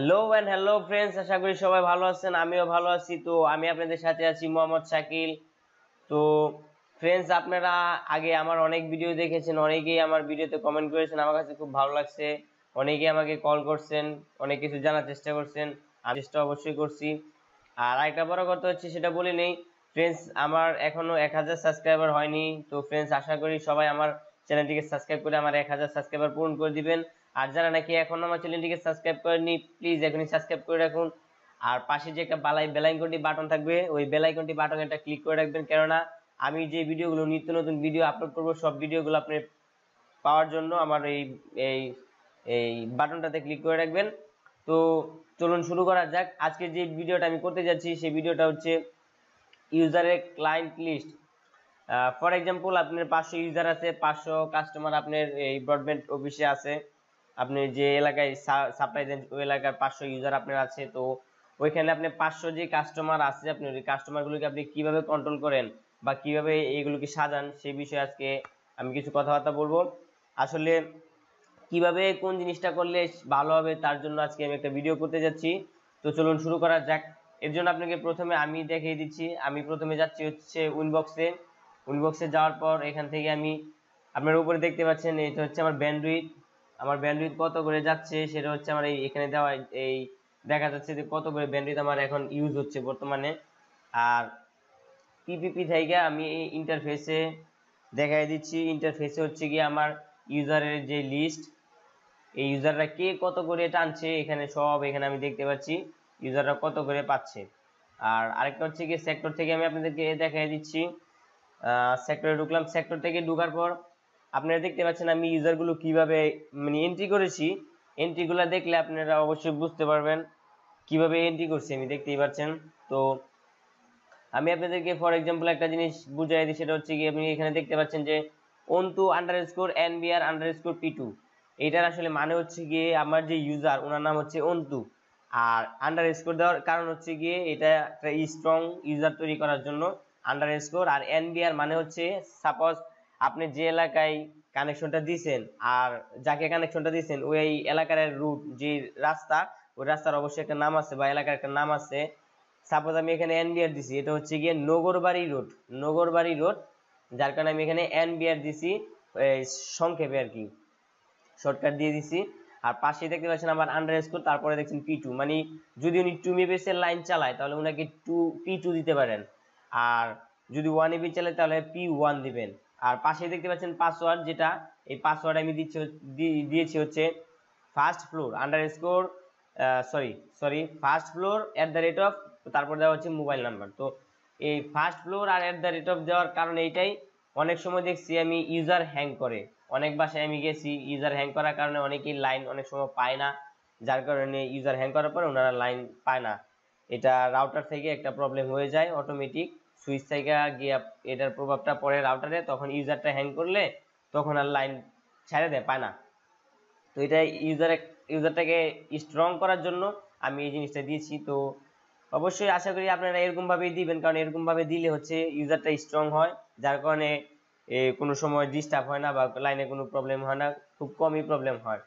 Hello and hello friends আশা করি সবাই ভালো আছেন, আমিও ভালো আছি। তো আমি আপনাদের সাথে আছি মোহাম্মদ শাকিল। তো ফ্রেন্ডস আপনারা আগে আমার অনেক ভিডিও দেখেছেন, অনেকেই আমার ভিডিওতে কমেন্ট করেছেন, আমার কাছে খুব ভালো লাগছে। অনেকেই আমাকে কল করছেন, অনেক কিছু জানার চেষ্টা করছেন, আমি চেষ্টা অবশ্যই করছি। আর আরেকটা বড় কথা হচ্ছে, সেটা বলে নেই ফ্রেন্ডস আমার এখনও এক হাজার সাবস্ক্রাইবার হয়নি। তো ফ্রেন্ডস আশা করি সবাই আমার চ্যানেলটিকে সাবস্ক্রাইব করে আমার এক হাজার সাবস্ক্রাইবার পূরণ করে দিবেন। আর যারা নাকি এখনও আমার চ্যানেলটিকে সাবস্ক্রাইব করেনি প্লিজ এখনই সাবস্ক্রাইব করে রাখুন। আর পাশে যে একটা বালাই বেলাইকনটি বাটন থাকবে, ওই বেলাইকনটি বাটন একটা ক্লিক করে রাখবেন। কেননা, আমি যে ভিডিওগুলো নিত্য নতুন ভিডিও আপলোড করব, সব ভিডিওগুলো আপনি পাওয়ার জন্য আমার এই এই এই বাটনটাতে ক্লিক করে রাখবেন। তো চলুন শুরু করা যাক। আজকে যে ভিডিওটা আমি করতে যাচ্ছি, সেই ভিডিওটা হচ্ছে ইউজারের ক্লায়েন্ট লিস্ট ফর এক্সাম্পল আপনার পাঁচশো ইউজার আছে, পাঁচশো কাস্টমার আপনার এই ব্রডব্যান্ড অফিসে আছে। আপনি যে এলাকায় সাপ্লাই দেন ওই এলাকার পাঁচশো ইউজার আপনার আছে, তো ওইখানে আপনি পাঁচশো যে কাস্টমার আছে, আপনি ওই কাস্টমারগুলোকে আপনি কীভাবে কন্ট্রোল করেন বা কীভাবে এইগুলোকে সাজান সেই বিষয়ে আজকে আমি কিছু কথাবার্তা বলব। আসলে কীভাবে কোন জিনিসটা করলে ভালো হবে তার জন্য আজকে আমি একটা ভিডিও করতে যাচ্ছি। তো চলুন শুরু করা যাক। এর জন্য আপনাকে প্রথমে আমি দেখিয়ে দিচ্ছি। আমি প্রথমে যাচ্ছি হচ্ছে উইনবক্সে উইনবক্সে যাওয়ার পর এখান থেকে আমি আপনার উপরে দেখতে পাচ্ছেন, এটা হচ্ছে আমার ব্যান্ডউইথ আমার ব্যান্ডউইথ কত করে যাচ্ছে সেটা হচ্ছে আমার এই এখানে দেওয়া এই দেখা যাচ্ছে যে কত করে ব্যান্ডউইথ আমার এখন ইউজ হচ্ছে বর্তমানে। আর পিপিপি থেকে আমি এই ইন্টারফেসে দেখাই দিচ্ছি। ইন্টারফেসে হচ্ছে কি আমার ইউজারের যে লিস্ট এই ইউজাররা কে কত করে টানছে এখানে সব এখানে আমি দেখতে পাচ্ছি। ইউজাররা কত করে পাচ্ছে। আর আরেকটা হচ্ছে কি সেক্টর থেকে আমি আপনাদেরকে দেখাই দিচ্ছি। সেক্টরে ঢুকলাম। সেক্টর থেকে ঢুকার পর আপনারা দেখতে পাচ্ছেন আমি ইউজারগুলো কীভাবে মানে এন্ট্রি করেছি। এন্ট্রিগুলো দেখলে আপনারা অবশ্যই বুঝতে পারবেন কীভাবে এন্ট্রি করছি আমি, দেখতেই পাচ্ছেন। তো আমি আপনাদেরকে ফর এক্সাম্পল একটা জিনিস বুঝাই দিই, সেটা হচ্ছে কি আপনি এখানে দেখতে পাচ্ছেন যে two underscore N B R underscore P two এইটার আসলে মানে হচ্ছে গিয়ে আমার যে ইউজার ওনার নাম হচ্ছে অন্তু আর আন্ডার স্কোর দেওয়ার কারণ হচ্ছে গিয়ে এটা একটা স্ট্রং ইউজার তৈরি করার জন্য। আন্ডার স্কোর আর এনবিআর মানে হচ্ছে সাপোজ আপনি যে এলাকায় কানেকশনটা দিয়েছেন আর যাকে কানেকশনটা দিয়েছেন ওই এলাকার রুট যে রাস্তা, ওই রাস্তার অবশ্যই একটা নাম আছে বা এলাকার একটা নাম আছে। সাপোজ আমি এখানে এনবিআর দিছি, এটা হচ্ছে গিয়ে নগরবাড়ি রোড নগরবাড়ি রোড যার কারণে আমি এখানে এনবিআর দিছি সংক্ষেপে আর কি। শর্টকাট দিয়ে দিছি। আর পাশে দেখতে পাচ্ছেন আমার আন্ডার স্কোর তারপরে দেখছেন পি টু মানে যদি উনি টু মেবেসের লাইন চালায়, তাহলে উনাকে টু পি টু দিতে পারেন। আর যদি ওয়ান এ এবি চালায়, তাহলে পি ওয়ান দিবেন। আর পাশে দেখতে পাচ্ছেন পাসওয়ার্ড যেটা এই পাসওয়ার্ড আমি দিচ্ছি দিয়েছি হচ্ছে first floor underscore sorry sorry first floor at the rate of তারপর দেওয়া হচ্ছে মোবাইল নাম্বার তো এই ফার্স্ট ফ্লোর আর অ্যাট দ্য রেট অফ দেওয়ার কারণ এইটাই, অনেক সময় দেখছি আমি ইউজার হ্যাং করে। অনেক বাসায় আমি গেছি ইউজার হ্যাং করার কারণে অনেকেই লাইন অনেক সময় পায় না, যার কারণে ইউজার হ্যাং করার পরে ওনারা লাইন পায় না। এটা রাউটার থেকে একটা প্রবলেম হয়ে যায় অটোমেটিক সুইচ থেকে গিয়ে এটার প্রভাবটা পড়ে রাউটারে তখন ইউজারটা হ্যাং করলে তখন আর লাইন ছেড়ে দেয়, পায় না। তো এটা ইউজার ইউজারটাকে স্ট্রং করার জন্য আমি এই জিনিসটা দিয়েছি। তো অবশ্যই আশা করি আপনারা এরকমভাবেই দিবেন, কারণ এরকমভাবে দিলে হচ্ছে ইউজারটা স্ট্রং হয়, যার কারণে কোনো সময় ডিস্টার্ব হয় না বা লাইনে কোনো প্রবলেম হয় না, খুব কমই প্রবলেম হয়।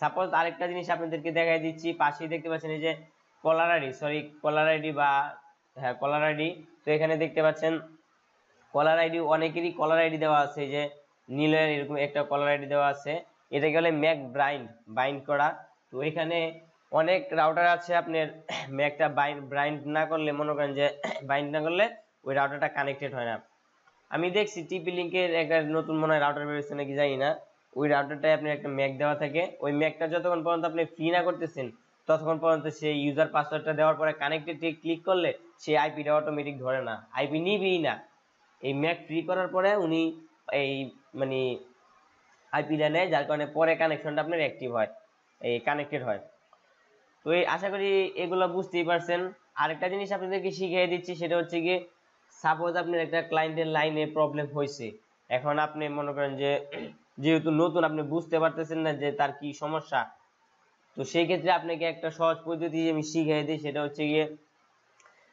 সাপোজ আরেকটা জিনিস আপনাদেরকে দেখাই দিচ্ছি, পাশেই দেখতে পাচ্ছেন এই যে caller ID sorry caller ID বা হ্যাঁ কলার আইডি তো এখানে দেখতে পাচ্ছেন কলার আইডি অনেকেরই কলার আইডি দেওয়া আছে যে নীলের এরকম একটা কলার আইডি দেওয়া আছে। এটাকে বলে ম্যাক ব্রাইন্ড বাইন্ড করা। তো এখানে অনেক রাউটার আছে আপনার, ম্যাকটা বাইন্ড ব্রাইন্ড না করলে, মনে করেন যে বাইন্ড না করলে ওই রাউটারটা কানেক্টেড হয় না। আমি দেখছি টিপি লিঙ্কের একটা নতুন মনে হয় রাউটার বেরোচ্ছে নাকি জানি না। ওই রাউটারটায় আপনার একটা ম্যাক দেওয়া থাকে। ওই ম্যাকটা যতক্ষণ পর্যন্ত আপনি ফ্রি না করতেছেন ততক্ষণ পর্যন্ত সেই ইউজার পাসওয়ার্ডটা দেওয়ার পরে কানেক্টেড ক্লিক করলে সেই আইপিটা অটোমেটিক ধরে না। আইপি নিবেই না। এই ম্যাক ফ্রি করার পরে উনি এই মানে আইপিটা নেয়, যার কারণে পরে কানেকশনটা আপনার অ্যাক্টিভ হয়, এই কানেক্টেড হয়। তো এই আশা করি এগুলো বুঝতেই পারছেন। আরেকটা জিনিস আপনাদেরকে শিখিয়ে দিচ্ছি, সেটা হচ্ছে গিয়ে সাপোজ আপনার একটা ক্লায়েন্টের লাইনে প্রবলেম হয়েছে এখন আপনি মনে করেন যে, যেহেতু নতুন, আপনি বুঝতে পারতেছেন না যে তার কি সমস্যা। তো সেই ক্ষেত্রে আপনাকে একটা সহজ পদ্ধতি আমি শিখিয়ে দিই, সেটা হচ্ছে গিয়ে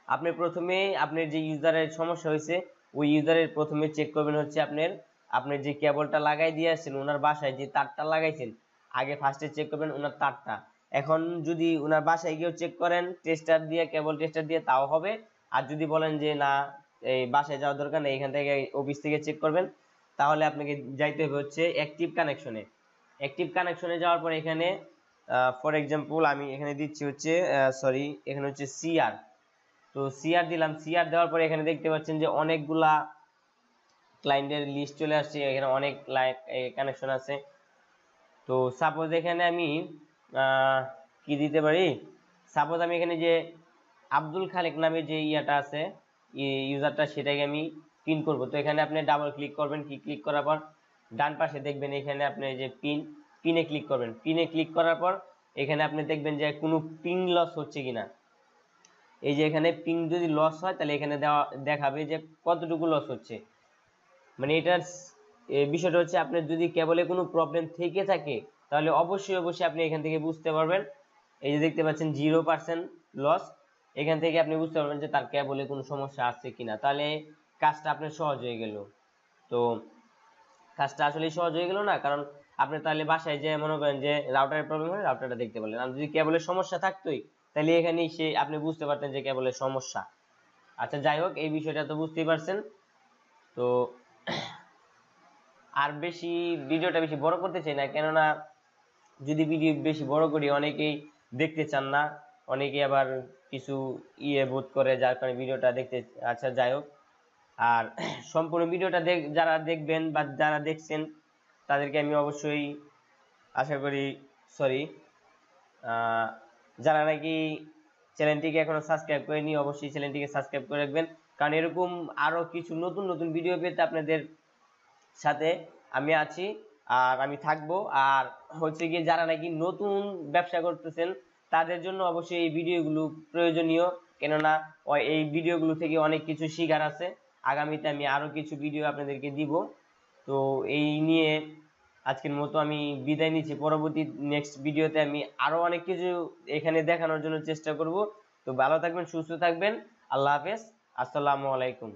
আপনি প্রথমে আপনার যে ইউজারের সমস্যা হয়েছে, ওই ইউজারের প্রথমে চেক করবেন হচ্ছে আপনার আপনার যে কেবলটা লাগাই দিয়ে আসছেন, ওনার বাসায় যে তারটা লাগাইছেন, আগে ফার্স্টে চেক করবেন ওনার তারটা। এখন যদি ওনার বাসায় গিয়েও চেক করেন টেস্টার দিয়ে কেবল টেস্টার দিয়ে, তাও হবে। আর যদি বলেন যে না, এই বাসায় যাওয়ার দরকার নেই, এখান থেকে অফিস থেকে চেক করবেন, তাহলে আপনাকে যাইতে হবে হচ্ছে অ্যাক্টিভ কানেকশনে অ্যাক্টিভ কানেকশনে যাওয়ার পর এখানে ফর এক্সাম্পল আমি এখানে দিচ্ছি হচ্ছে সরি এখানে হচ্ছে সিআর তো সিআর দিলাম। সিআর দেওয়ার পরে এখানে দেখতে পাচ্ছেন যে অনেকগুলা ক্লায়েন্টের লিস্ট চলে আসছে। এখানে অনেক কানেকশন আছে। তো সাপোজ এখানে আমি কি দিতে পারি? সাপোজ আমি এখানে যে আব্দুল খালেক নামে যে ইয়াটা আছে ইউজারটা সেটাকে আমি পিন করব। তো এখানে আপনি ডাবল ক্লিক করবেন। কি ক্লিক করার পর ডান পাশে দেখবেন এখানে আপনি যে পিন পিনে ক্লিক করবেন। পিনে ক্লিক করার পর এখানে আপনি দেখবেন যে কোনো পিং লস হচ্ছে কিনা। এই যে এখানে পিং যদি লস হয়, তাহলে এখানে দেওয়া, দেখাবে যে কতটুকু লস হচ্ছে। মানে এটার বিষয়টা হচ্ছে আপনার যদি কেবলে কোনো প্রবলেম থেকে থাকে, তাহলে অবশ্যই অবশ্যই আপনি এখান থেকে বুঝতে পারবেন। এই যে দেখতে পাচ্ছেন জিরো পার্সেন্ট লস এখান থেকে আপনি বুঝতে পারবেন যে তার কেবলে কোনো সমস্যা আছে কিনা। তাহলে কাজটা আপনার সহজ হয়ে গেল। তো কাজটা আসলে সহজ হয়ে গেল না? কারণ আপনি তাহলে বাসায় যে মনে করেন যে রাউটারের প্রবলেম হয় রাউটারটা দেখতে পারলেন। আর যদি কেবলের সমস্যা থাকতোই, তাহলে এখানেই সে আপনি বুঝতে পারতেন যে কেবলের সমস্যা। আচ্ছা যাই হোক, এই বিষয়টা তো বুঝতেই পারছেন। তো আর বেশি ভিডিওটা বেশি বড় করতে চাই না, কেননা যদি ভিডিও বেশি বড় করি, অনেকেই দেখতে চান না। অনেকেই আবার কিছু ইয়ে বোধ করে, যার কারণে ভিডিওটা দেখতে আচ্ছা যাই হোক। আর সম্পূর্ণ ভিডিওটা দেখ, যারা দেখবেন বা যারা দেখছেন তাদেরকে আমি অবশ্যই আশা করি সরি যারা নাকি চ্যানেলটিকে এখনও সাবস্ক্রাইব করেনি, অবশ্যই চ্যানেলটিকে সাবস্ক্রাইব করে রাখবেন। কারণ এরকম আরও কিছু নতুন নতুন ভিডিও পেতে আপনাদের সাথে আমি আছি আর আমি থাকব। আর হচ্ছে গিয়ে যারা নাকি নতুন ব্যবসা করতেছেন, তাদের জন্য অবশ্যই এই ভিডিওগুলো প্রয়োজনীয়। কেননা এই ভিডিওগুলো থেকে অনেক কিছু শেখার আছে। আগামীতে আমি আরও কিছু ভিডিও আপনাদেরকে দিব। তো এই নিয়ে আজকের মতো আমি বিদায় নিচ্ছি। পরবর্তী নেক্সট ভিডিওতে আমি আরও অনেক কিছু এখানে দেখানোর জন্য চেষ্টা করব। তো ভালো থাকবেন, সুস্থ থাকবেন। আল্লাহ হাফেজ। আসসালামু আলাইকুম।